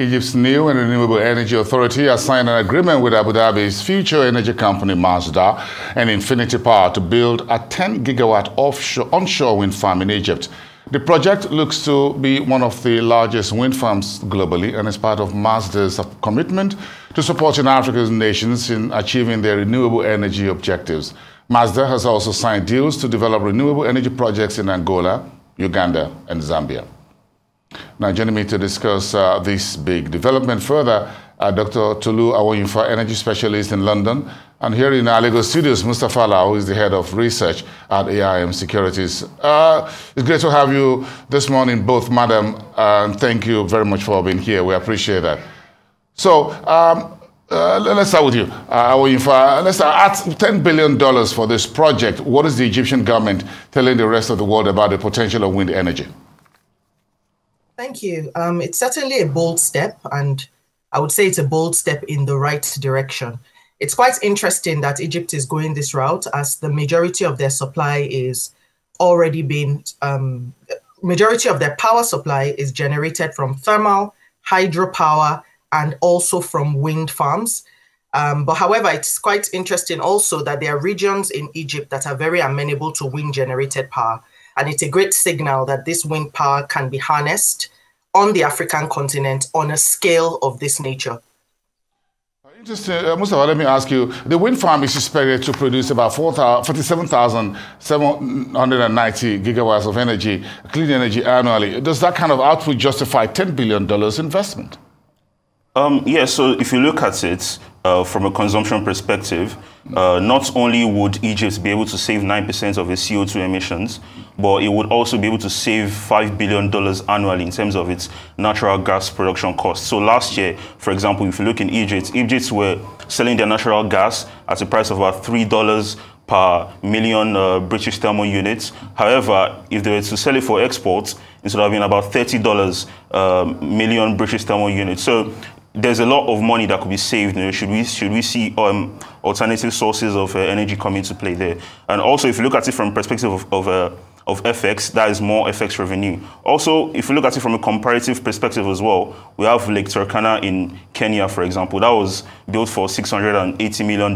Egypt's new and renewable energy authority has signed an agreement with Abu Dhabi's future energy company Masdar and Infinity Power to build a 10 gigawatt offshore, onshore wind farm in Egypt. The project looks to be one of the largest wind farms globally and is part of Masdar's commitment to supporting Africa's nations in achieving their renewable energy objectives. Masdar has also signed deals to develop renewable energy projects in Angola, Uganda, and Zambia. Now, joining me to discuss uh, this big development further, uh, Dr. Tolu Awoyinfa, energy specialist in London, and here in Lagos studios, Mustapha Alao, who is the head of research at ARM Securities. Uh, it's great to have you this morning, both, madam, and thank you very much for being here. We appreciate that. So, um, uh, let's start with you, uh, Awoyinfa. Let's start at $10 billion for this project. What is the Egyptian government telling the rest of the world about the potential of wind energy? Thank you. Um, it's certainly a bold step, and I would say it's a bold step in the right direction. It's quite interesting that Egypt is going this route as the majority of their supply is already being, um, majority of their power supply is generated from thermal, hydropower, and also from wind farms. Um, but however, it's quite interesting also that there are regions in Egypt that are very amenable to wind generated power. And it's a great signal that this wind power can be harnessed on the African continent on a scale of this nature. Interesting. Uh, Mustapha, let me ask you. The wind farm is expected to produce about 47,790 gigawatts of energy, clean energy annually. Does that kind of output justify $10 billion investment? Um, yeah, so if you look at it uh, from a consumption perspective, uh, not only would Egypt be able to save 9% of its CO2 emissions, but it would also be able to save $5 billion annually in terms of its natural gas production costs. So last year, for example, if you look in Egypt, Egypt were selling their natural gas at a price of about $3 per million uh, British thermal units. However, if they were to sell it for exports, it would have been about $30 uh, million British thermal units. So there's a lot of money that could be saved. You know, should we should we see um, alternative sources of uh, energy come into play there? And also, if you look at it from perspective of, of uh, of FX, that is more FX revenue. Also, if you look at it from a comparative perspective as well, we have Lake Turkana in Kenya, for example. That was built for $680 million.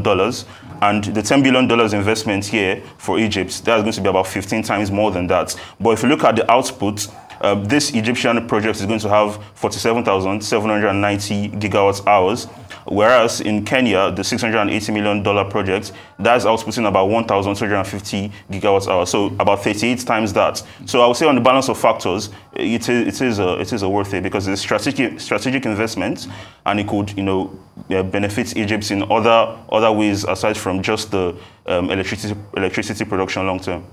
And the $10 billion investment here for Egypt, that is going to be about 15 times more than that. But if you look at the output, uh, this Egyptian project is going to have 47,790 gigawatt hours, whereas in Kenya, the $680 million project, that's outputting about 1,250 gigawatt hours, so about 38 times that. So I would say on the balance of factors, it is, it is, a, it is a worth it because it's strategic, strategic investment and it could, you know, benefit Egypt in other, other ways aside from just the um, electricity, electricity production long term.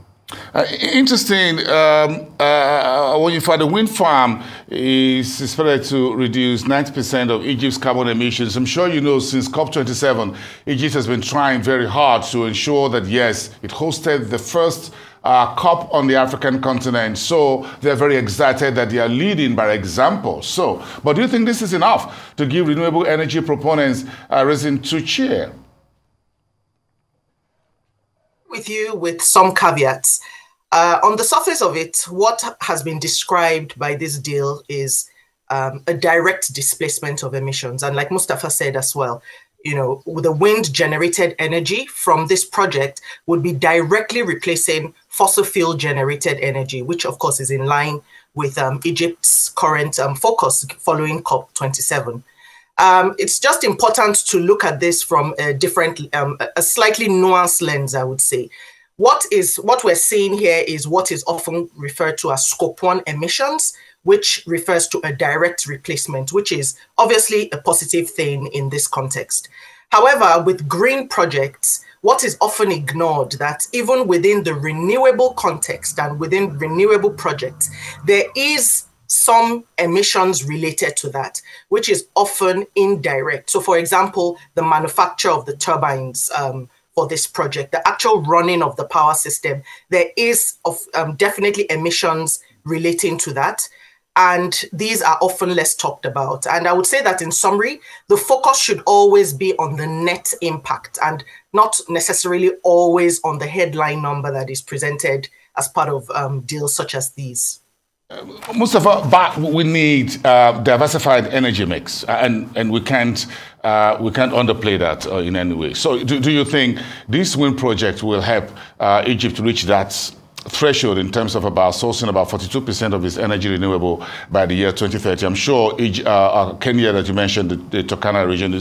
Uh, interesting. Um, uh, when you find a wind farm is expected to reduce 90% of Egypt's carbon emissions. I'm sure you know since COP27, Egypt has been trying very hard to ensure that, yes, it hosted the first uh, COP on the African continent. So they're very excited that they are leading by example. So, but do you think this is enough to give renewable energy proponents a reason to cheer? With you with some caveats. Uh, on the surface of it, what has been described by this deal is um, a direct displacement of emissions. And like Mustapha said as well, you know, the wind generated energy from this project would be directly replacing fossil fuel generated energy, which of course is in line with um, Egypt's current um, focus following COP27. Um, it's just important to look at this from a different, um, a slightly nuanced lens, I would say. What is what we're seeing here is what is often referred to as scope one emissions, which refers to a direct replacement, which is obviously a positive thing in this context. However, with green projects, what is often ignored that even within the renewable context and within renewable projects, there is some emissions related to that, which is often indirect. So, for example, the manufacture of the turbines um, for this project, the actual running of the power system, there is of, um, definitely emissions relating to that. And these are often less talked about. And I would say that in summary, the focus should always be on the net impact and not necessarily always on the headline number that is presented as part of um, deals such as these. Mustapha, but we need uh, diversified energy mix, and and we can't uh, we can't underplay that uh, in any way. So, do, do you think this wind project will help uh, Egypt reach that threshold in terms of about sourcing about 42% of its energy renewable by the year 2030? I'm sure uh, uh, Kenya, that you mentioned, the, the Turkana region,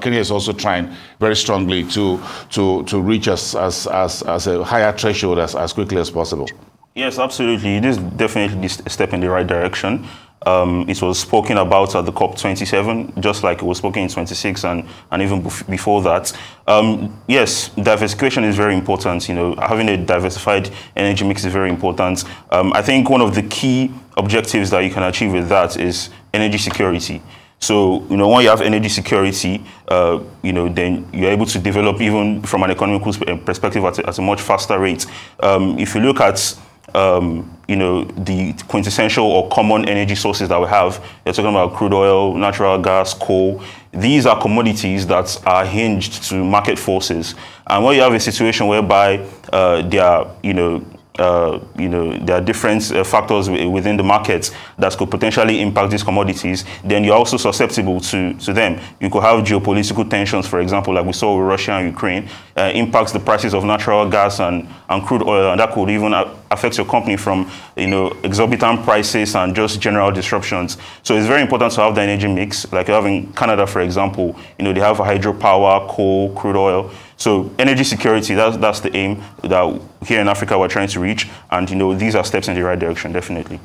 Kenya is also trying very strongly to to to reach us as as, as a higher threshold as, as quickly as possible. Yes, absolutely. It is definitely a step in the right direction. Um, it was spoken about at the COP27, just like it was spoken in 26 and, and even before that. Um, yes, diversification is very important. You know, having a diversified energy mix is very important. Um, I think one of the key objectives that you can achieve with that is energy security. So, you know, when you have energy security, uh, you know, then you're able to develop even from an economical perspective at a, at a much faster rate. Um, if you look at um, you know, the quintessential or common energy sources that we have. You're talking about crude oil, natural gas, coal. These are commodities that are hinged to market forces. And when you have a situation whereby uh, they are, you know, uh, you know, there are different uh, factors within the markets that could potentially impact these commodities, then you're also susceptible to, to them. You could have geopolitical tensions, for example, like we saw with Russia and Ukraine, uh, impacts the prices of natural gas and, and crude oil, and that could even affect your company from, you know, exorbitant prices and just general disruptions. So it's very important to have the energy mix, like you have in Canada, for example, you know, they have hydropower, coal, crude oil. So energy security, that's, that's the aim that here in Africa we're trying to reach. And, you know, these are steps in the right direction, definitely.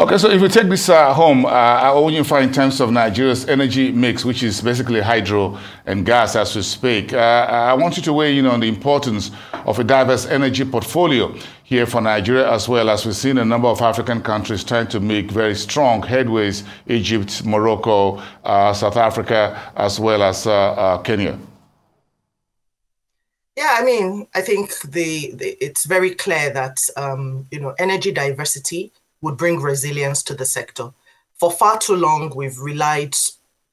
Okay, so if we take this uh, home, uh, what you find in terms of Nigeria's energy mix, which is basically hydro and gas as we speak, uh, I want you to weigh in on the importance of a diverse energy portfolio here for Nigeria, as well as we've seen a number of African countries trying to make very strong headways, Egypt, Morocco, uh, South Africa, as well as uh, uh, Kenya. Yeah, I mean, I think the, the it's very clear that um, you know energy diversity would bring resilience to the sector. For far too long, we've relied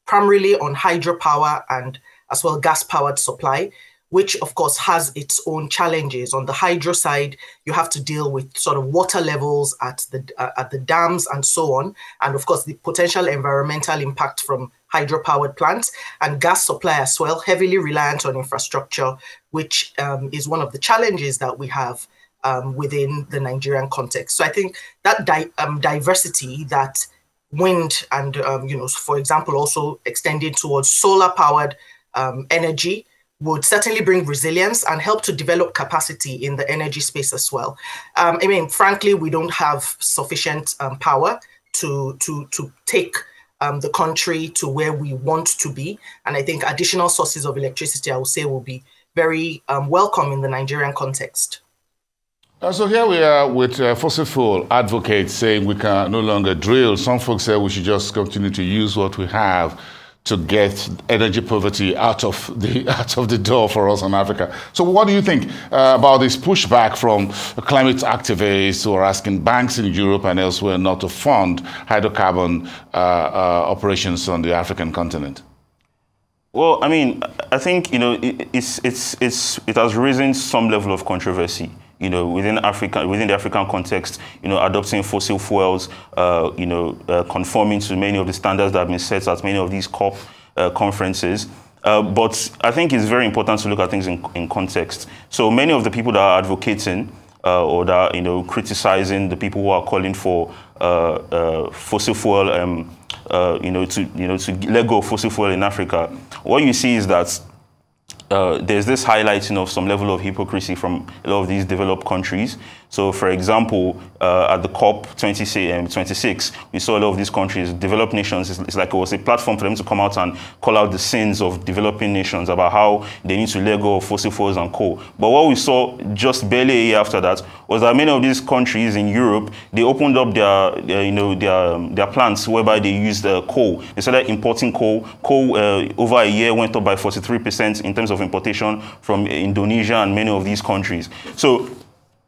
primarily on hydropower and as well gas-powered supply, which of course has its own challenges. On the hydro side, you have to deal with sort of water levels at the uh, at the dams and so on, and of course the potential environmental impact from hydropowered plants and gas supply as well, heavily reliant on infrastructure, which um, is one of the challenges that we have um, within the Nigerian context. So I think that di- um, diversity that wind and, um, you know, for example, also extended towards solar powered um, energy would certainly bring resilience and help to develop capacity in the energy space as well. Um, I mean, frankly, we don't have sufficient um, power to to to take um, the country to where we want to be, and I think additional sources of electricity, I would say, will be very um, welcome in the Nigerian context. Uh, so here we are with uh, fossil fuel advocates saying we can no longer drill. Some folks say we should just continue to use what we have to get energy poverty out of the out of the door for us in Africa. So, what do you think uh, about this pushback from climate activists who are asking banks in Europe and elsewhere not to fund hydrocarbon uh, uh, operations on the African continent? Well, I mean, I think you know it, it's it's it's it has risen some level of controversy you know, within Africa, within the African context, you know, adopting fossil fuels, uh, you know, uh, conforming to many of the standards that have been set at many of these COP uh, conferences. Uh, but I think it's very important to look at things in, in context. So many of the people that are advocating uh, or that you know criticizing the people who are calling for uh, fossil fuel, um, you know, to you know to let go of fossil fuel in Africa, what you see is that uh, there's this highlighting of some level of hypocrisy from a lot of these developed countries so, for example, uh, at the COP 26, um, we saw a lot of these countries, developed nations, it's, it's, like it was a platform for them to come out and call out the sins of developing nations about how they need to let go of fossil fuels and coal. But what we saw just barely a year after that was that many of these countries in Europe, they opened up their, their you know, their, um, their plants whereby they used uh, coal. They started importing coal. Coal uh, over a year went up by 43% in terms of importation from Indonesia and many of these countries. So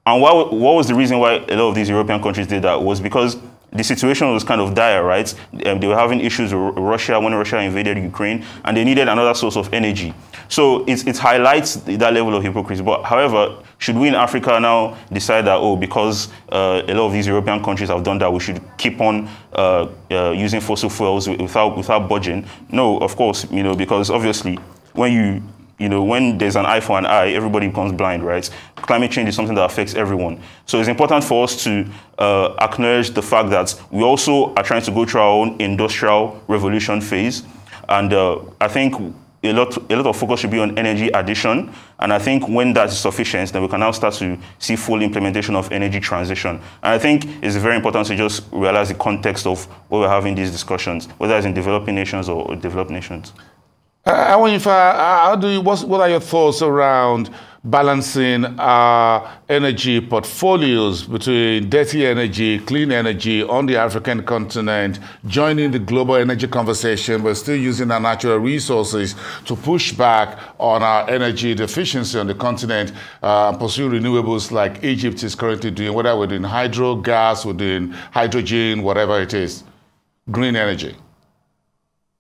and what, what was the reason why a lot of these European countries did that was because the situation was kind of dire, right? Um, they were having issues with Russia when Russia invaded Ukraine, and they needed another source of energy. So it, it highlights that level of hypocrisy. But however, should we in Africa now decide that, oh, because uh, a lot of these European countries have done that, we should keep on uh, uh, using fossil fuels without, without budging? No, of course, you know, because obviously when you you know, when there's an eye for an eye, everybody becomes blind, right? Climate change is something that affects everyone. So it's important for us to uh, acknowledge the fact that we also are trying to go through our own industrial revolution phase. And uh, I think a lot, a lot of focus should be on energy addition. And I think when that is sufficient, then we can now start to see full implementation of energy transition. And I think it's very important to just realize the context of where we're having these discussions, whether it's in developing nations or developed nations. Uh, uh, how do you, what, what are your thoughts around balancing our energy portfolios between dirty energy, clean energy on the African continent, joining the global energy conversation, but still using our natural resources to push back on our energy deficiency on the continent, uh, pursue renewables like Egypt is currently doing, whether we're doing hydro, gas, we're doing hydrogen, whatever it is, green energy.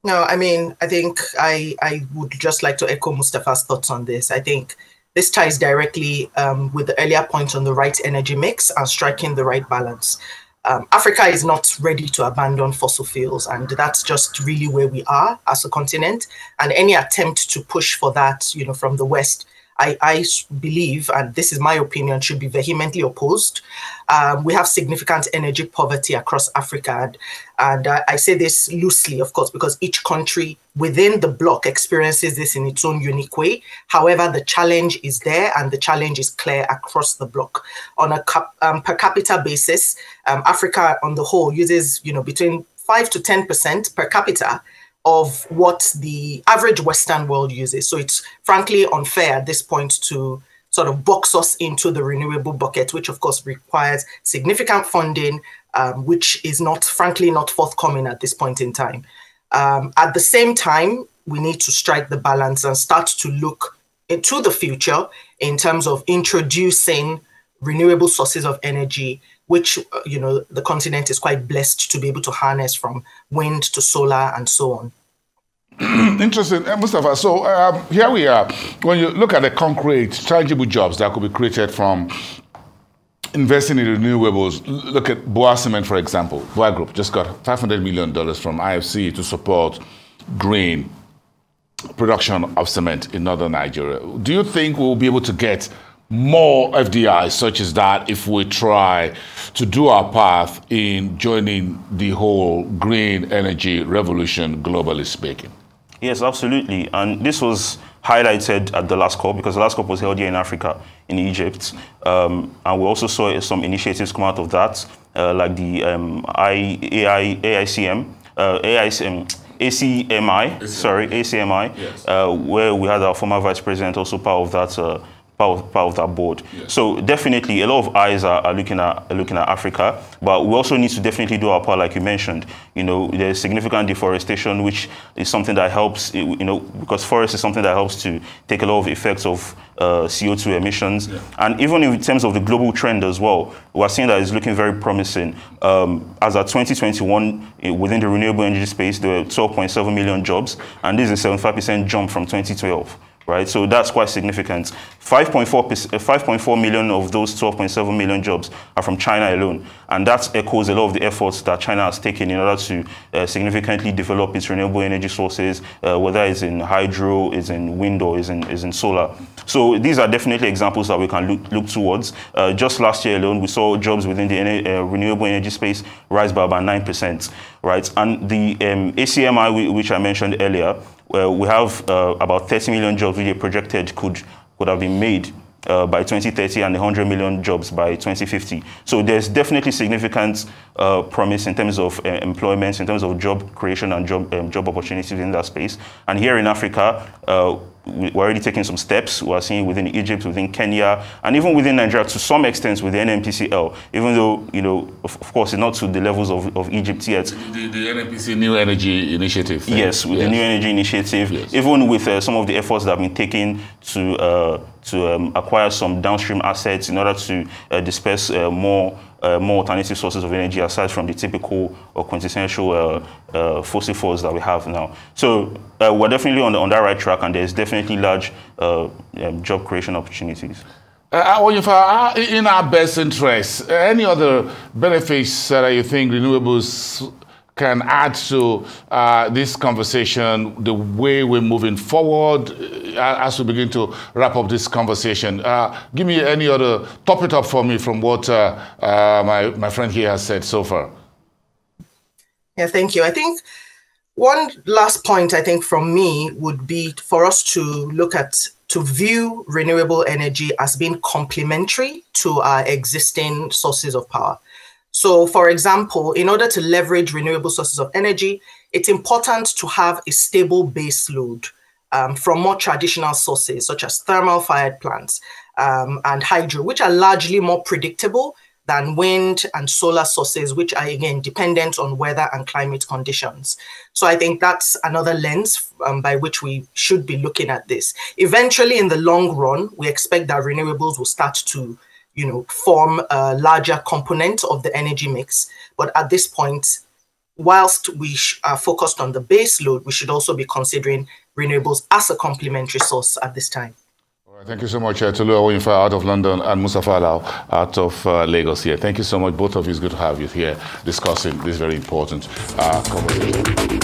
No, I mean, I think I, I would just like to echo Mustapha's thoughts on this. I think this ties directly um, with the earlier point on the right energy mix and striking the right balance. Um, Africa is not ready to abandon fossil fuels, and that's just really where we are as a continent. And any attempt to push for that, you know, from the West I, I believe, and this is my opinion, should be vehemently opposed. Um, we have significant energy poverty across Africa. And, and uh, I say this loosely, of course, because each country within the bloc experiences this in its own unique way. However, the challenge is there and the challenge is clear across the bloc. On a cap, um, per capita basis, um, Africa on the whole uses, you know, between 5 to 10% per capita of what the average Western world uses. So it's frankly unfair at this point to sort of box us into the renewable bucket, which of course requires significant funding, um, which is not, frankly, not forthcoming at this point in time. Um, at the same time, we need to strike the balance and start to look into the future in terms of introducing renewable sources of energy which uh, you know the continent is quite blessed to be able to harness from wind to solar and so on. Interesting, uh, Mustapha. So um, here we are. When you look at the concrete, tangible jobs that could be created from investing in renewables, look at Bua Cement, for example. Bua Group just got $500 million from IFC to support green production of cement in northern Nigeria. Do you think we'll be able to get more FDI such as that if we try to do our path in joining the whole green energy revolution, globally speaking. Yes, absolutely. And this was highlighted at the last COP because the last COP was held here in Africa, in Egypt. Um, and we also saw some initiatives come out of that, uh, like the um, I, AI, AICM, uh, AICM, ACMI, sorry, ACMI, yes. uh, where we had our former vice president also part of that part of, part of that board. So definitely a lot of eyes are, are, looking at are looking at Africa, but we also need to definitely do our part, like you mentioned. You know, there's significant deforestation, which is something that helps. You know, because forest is something that helps to take a lot of effects of uh, CO2 emissions, yeah. and even in terms of the global trend as well, we're seeing that it's looking very promising. Um, as of 2021, eh, within the renewable energy space, there were 12.7 million jobs, and this is a 75% jump from 2012 right? So that's quite significant. 5.4 million of those 12.7 million jobs are from China alone. And that echoes a lot of the efforts that China has taken in order to uh, significantly develop its renewable energy sources, uh, whether it's in hydro, is in wind, or is in, is in solar. So these are definitely examples that we can look, look towards. Uh, just last year alone, we saw jobs within the uh, renewable energy space rise by about 9%, right? And the um, ACMI, which I mentioned earlier, uh, we have uh, about 30 million jobs which are projected could, could have been made uh, by 2030 and 100 million jobs by 2050. So there's definitely significant uh, promise in terms of uh, employment, in terms of job creation and job, um, job opportunities in that space. And here in Africa, uh, we're already taking some steps. We're seeing within Egypt, within Kenya, and even within Nigeria to some extent with the NNPCL, even though, you know, of, of course, it's not to the levels of, of Egypt yet. The, the NNPC New Energy Initiative. Thing. Yes, with yes. the New Energy Initiative, yes. even with uh, some of the efforts that have been taken to, uh, to um, acquire some downstream assets in order to uh, disperse uh, more uh, more alternative sources of energy aside from the typical or quintessential uh, uh, fossil fuels that we have now. So uh, we're definitely on, the, on that right track, and there's definitely large um, job creation opportunities. Uh, in our best interest, any other benefits that you think renewables can add to uh, this conversation, the way we're moving forward uh, as we begin to wrap up this conversation. Uh, give me any other, top it up for me from what uh, uh, my, my friend here has said so far. Yeah, thank you. I think one last point, I think, from me would be for us to look at to view renewable energy as being complementary to our existing sources of power. So, for example, in order to leverage renewable sources of energy, it's important to have a stable base load um, from more traditional sources, such as thermal fired plants um, and hydro, which are largely more predictable than wind and solar sources, which are again dependent on weather and climate conditions. So I think that's another lens um, by which we should be looking at this. Eventually, in the long run, we expect that renewables will start to you know, form a larger component of the energy mix. But at this point, whilst we are focused on the base load, we should also be considering renewables as a complementary source at this time. Thank you so much, uh, Tolu Awoyinfa out of London and Mustapha Alao out of uh, Lagos here. Thank you so much, both of you. It's good to have you here discussing this very important uh, conversation.